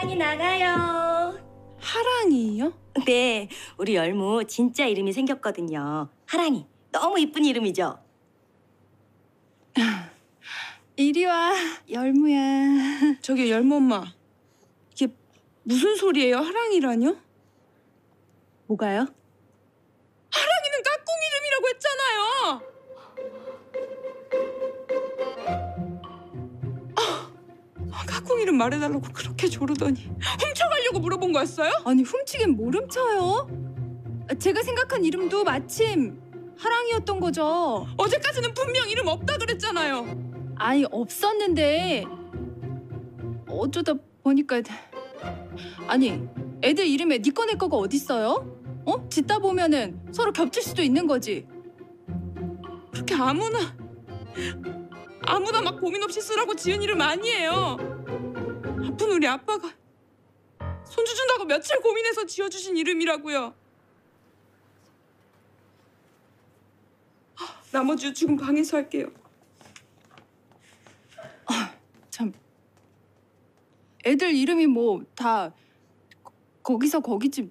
하랑이 나가요. 하랑이요? 네, 우리 열무 진짜 이름이 생겼거든요. 하랑이. 너무 이쁜 이름이죠? 이리 와, 열무야. 저기 열무 엄마. 이게 무슨 소리예요? 하랑이라뇨? 뭐가요? 까꿍 이름 말해달라고 그렇게 조르더니 훔쳐가려고 물어본 거였어요? 아니 훔치긴 뭘 훔쳐요? 제가 생각한 이름도 마침 하랑이었던 거죠. 어제까지는 분명 이름 없다 그랬잖아요. 아니 없었는데 어쩌다 보니까 아니 애들 이름에 니꺼 내 거가 어딨어요? 어? 짓다 보면은 서로 겹칠 수도 있는 거지. 그렇게 아무나 아무나 막 고민 없이 쓰라고 지은 이름 아니에요. 아픈 우리 아빠가 손주 준다고 며칠 고민해서 지어주신 이름이라고요. 아, 나머지 지금 방에서 할게요. 참 애들 이름이 뭐 다 거기서 거기지